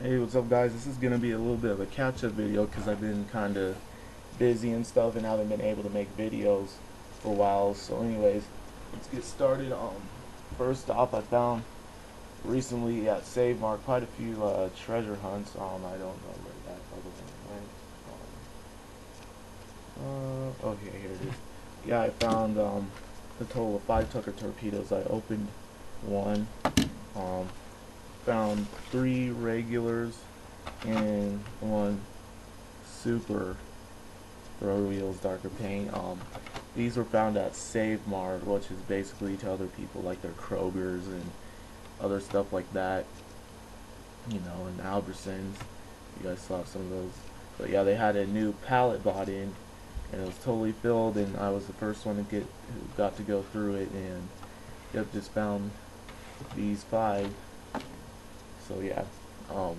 Hey, what's up, guys? This is gonna be a little bit of a catch-up video because I've been kind of busy and stuff, and haven't been able to make videos for a while. So, anyways, let's get started. Um, first off, I found recently at Save Mart quite a few uh, treasure hunts. Um, I don't know where that other one went. Um, uh, okay, here it is. Yeah, I found um a total of five Tucker torpedoes. I opened one. Um, found three regulars and one super road wheels darker paint. Um, these were found at Save Mart, which is basically to other people like their Kroger's and other stuff like that. You know, and Albertsons. You guys saw some of those. But yeah, they had a new pallet bought in, and it was totally filled. And I was the first one to get who got to go through it, and yep, just found these five so yeah. Um,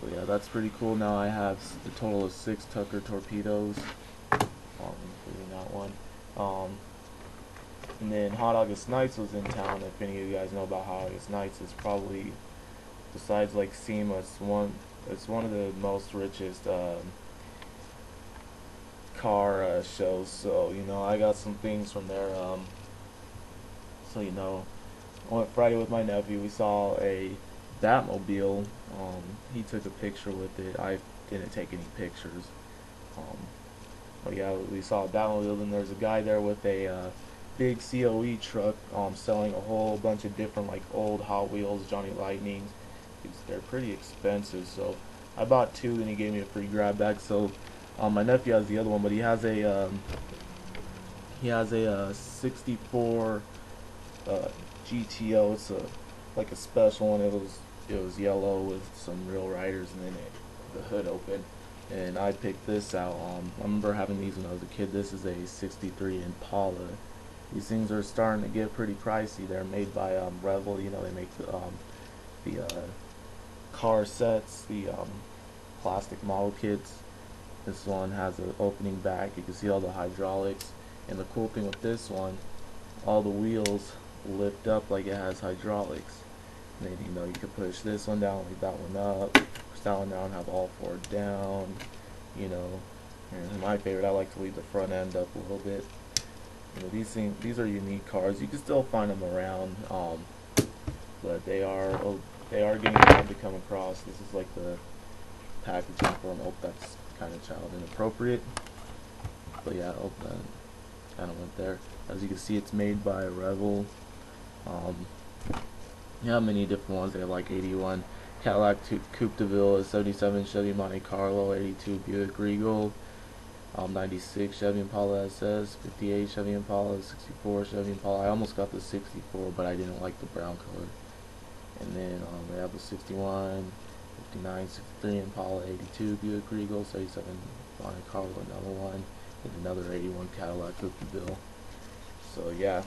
so yeah that's pretty cool. Now I have a total of six Tucker torpedoes um, including that one. Um, and then Hot August Nights was in town if any of you guys know about Hot August Nights. It's probably besides like SEMA it's one it's one of the most richest um, car uh, shows. So you know I got some things from there um, so you know Went Friday with my nephew. We saw a Batmobile. Um, he took a picture with it. I didn't take any pictures. Um, but yeah, we saw a Batmobile, and there's a guy there with a uh, big COE truck um, selling a whole bunch of different like old Hot Wheels, Johnny Lightnings. They're pretty expensive, so I bought two, and he gave me a free grab bag. So um, my nephew has the other one, but he has a um, he has a uh, 64 uh, GTO. It's a like a special one. It was it was yellow with some real riders, and then it, the hood open. And I picked this out. Um, I remember having these when I was a kid. This is a '63 Impala. These things are starting to get pretty pricey. They're made by um, Revell. You know they make the um, the uh, car sets, the um, plastic model kits. This one has an opening back. You can see all the hydraulics. And the cool thing with this one, all the wheels lift up like it has hydraulics. And then you know you can push this one down, like that one up, push that one down, have all four down. You know, and my favorite, I like to leave the front end up a little bit. You know, these things, these are unique cars. You can still find them around, um, but they are oh, they are getting hard to come across. This is like the packaging for them. Oh, that's kind of child inappropriate. But yeah, oh, that kind of went there. As you can see, it's made by Revell. Um, yeah, many different ones. They have like 81 Cadillac Coupe de Ville, 77 Chevy Monte Carlo, 82 Buick Regal, um, 96 Chevy Impala SS, 58 Chevy Impala, 64 Chevy Impala. I almost got the 64, but I didn't like the brown color. And then um, they have the 61, 59, 63 Impala, 82 Buick Regal, 77 Monte Carlo, another one, and another 81 Cadillac Coupe de Ville. So yeah.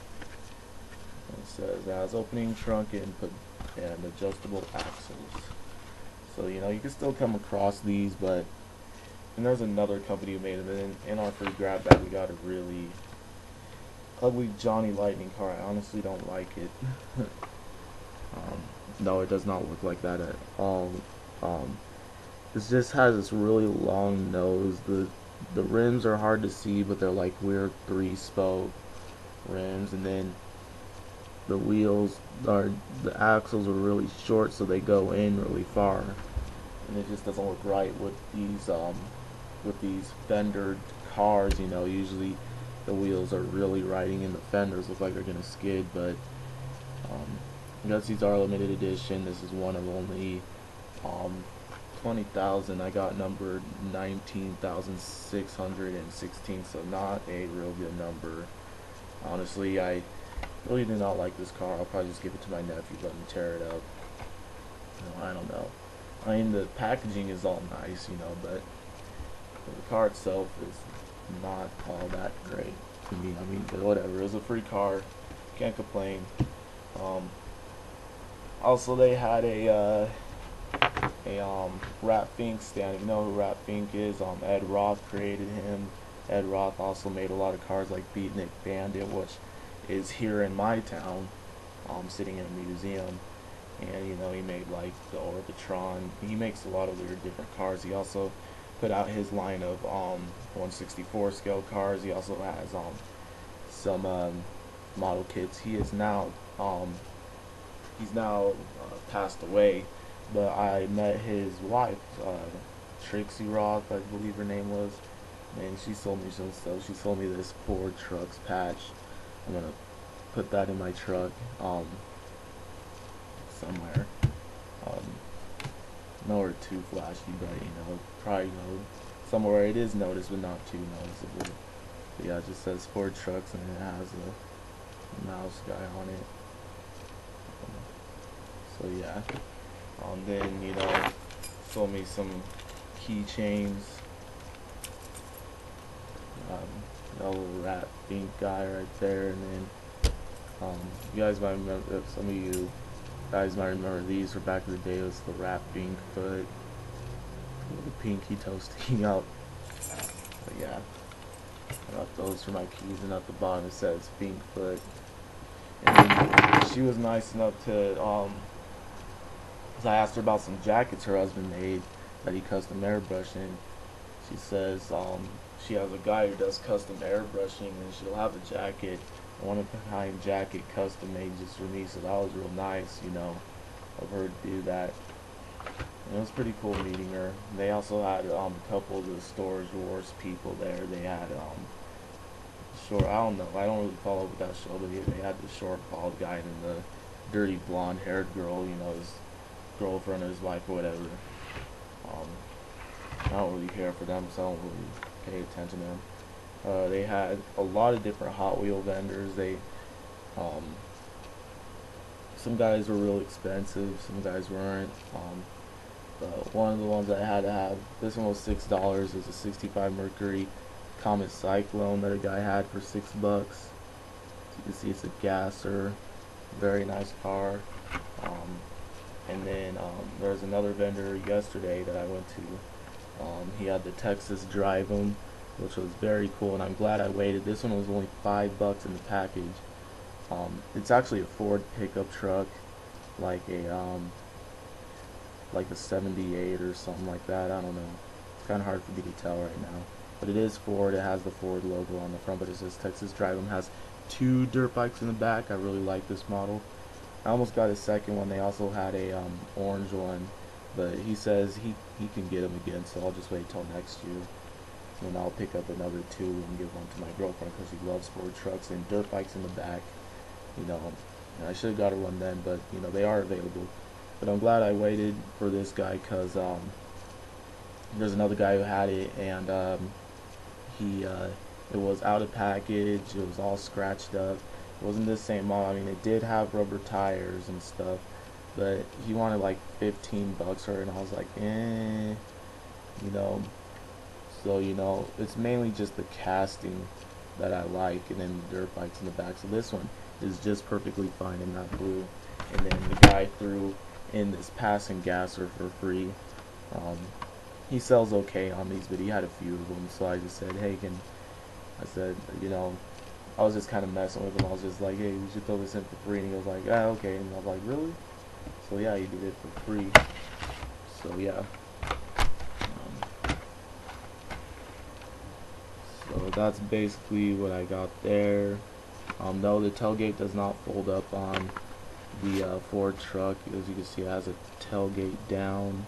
It says as opening trunk input and adjustable axles. So you know you can still come across these, but and there's another company who made them. And in, our free grab bag, we got a really ugly Johnny Lightning car. I honestly don't like it. um, no, it does not look like that at all. Um, it just has this really long nose. The the rims are hard to see, but they're like weird three spoke rims, and then the wheels are the axles are really short so they go in really far. And it just doesn't look right with these um with these fendered cars you know. Usually the wheels are really riding in the fenders look like they're gonna skid but um guess these are limited edition. This is one of only um 20,000 I got numbered 19,616 so not a real good number. Honestly I really do not like this car. I'll probably just give it to my nephew, let him tear it up. You know, I don't know. I mean, the packaging is all nice, you know, but the car itself is not all that great to me. I mean, but whatever. It was a free car. Can't complain. Um, also, they had a uh, a um, Rat Fink stand. If you know who Rat Fink is, um, Ed Roth created him. Ed Roth also made a lot of cars like Beatnik Bandit, which is here in my town, um, sitting in a museum. and you know he made like the Orbitron. He makes a lot of weird different cars. He also put out his line of um 164 scale cars. He also has um some um, model kits. He is now um he's now uh, passed away, but I met his wife, uh, Trixie Roth, I believe her name was, and she sold me some stuff. She sold me this Ford Trucks patch. I'm gonna put that in my truck um, somewhere. Um, nowhere too flashy, but you know, probably you know somewhere it is noticed, but not too noticeable. But yeah, it just says Ford Trucks, and it has a mouse guy on it. So yeah. Um, then you know, sold me some keychains. Um, little Rat Fink guy right there, and then um, you guys might remember. Some of you guys might remember these from back in the day. It was the Rat Fink foot, the pinky toe sticking out. But yeah, I got those for my keys, and at the bottom it says Fink foot. And she was nice enough to um, I asked her about some jackets her husband made that he custom airbrushed, And she says um, she has a guy who does custom airbrushing, and she'll have a jacket, one kind jacket custom made just for me. So that was real nice, you know, of her to do that. And it was pretty cool meeting her. They also had um, a couple of the Storage Wars people there. They had um, short. I don't know. I don't really follow with that show, but they had the short bald guy and the dirty blonde haired girl. You know, his girlfriend or his wife or whatever. Um, I don't really care for them, so I don't really pay attention to them. Uh, they had a lot of different Hot Wheel vendors. They, um, some guys were real expensive, some guys weren't. Um, but one of the ones I had to have, this one was six dollars. It was a '65 Mercury Comet Cyclone that a guy had for six bucks. So you can see it's a gasser, very nice car. Um, and then um, there was another vendor yesterday that I went to. Um, he had the Texas Drive 'em, which was very cool, and I'm glad I waited. This one was only five bucks in the package. Um, it's actually a Ford pickup truck, like a um, like a 78 or something like that. I don't know. It's kind of hard for me to tell right now. But it is Ford. It has the Ford logo on the front, but it says Texas Drive 'em. Has two dirt bikes in the back. I really like this model. I almost got a second one. They also had a um, orange one, but he says he he can get them again. So I'll just wait till next year, and I'll pick up another two and give one to my girlfriend because she loves Ford trucks and dirt bikes in the back. You know, I should have got her one then, but you know they are available. But I'm glad I waited for this guy because um, there's another guy who had it and um, he uh, it was out of package. It was all scratched up it wasn't the same model. I mean, it did have rubber tires and stuff, but he wanted like 15 bucks for it, and I was like, eh, you know. So you know, it's mainly just the casting that I like, and then the dirt bikes in the back. So this one is just perfectly fine in that blue. And then the guy threw in this passing gasser for free. Um, he sells okay on these, but he had a few of them, so I just said, hey, can I said, you know, I was just kind of messing with him. I was just like, hey, we should throw this in for free. And he was like, ah, okay. And I was like, really? So yeah, you did it for free. So yeah. Um, so that's basically what I got there. Um, no, the tailgate does not fold up on the uh, Ford truck. As you can see, it has a tailgate down.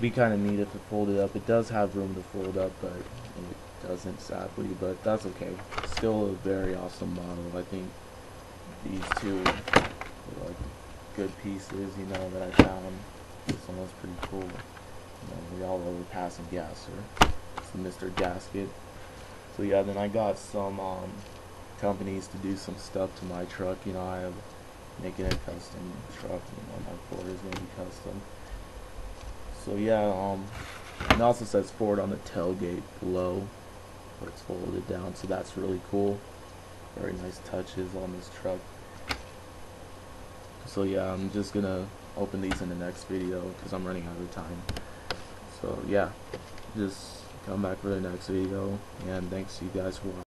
Be kind of neat if it folded up. It does have room to fold up, but it doesn't sadly, but that's okay. Still a very awesome model. I think these two are like good pieces, you know, that I found. Was pretty cool. You know, we all over passing gasser. It's Mr. Gasket. So yeah, then I got some um, companies to do some stuff to my truck. You know, I have making a custom truck. You know, my Ford is gonna be custom. So yeah, um, it also says Ford on the tailgate below where it's folded down so that's really cool very nice touches on this truck so yeah I'm just gonna open these in the next video because I'm running out of time. So yeah just come back for the next video and thanks to you guys for watching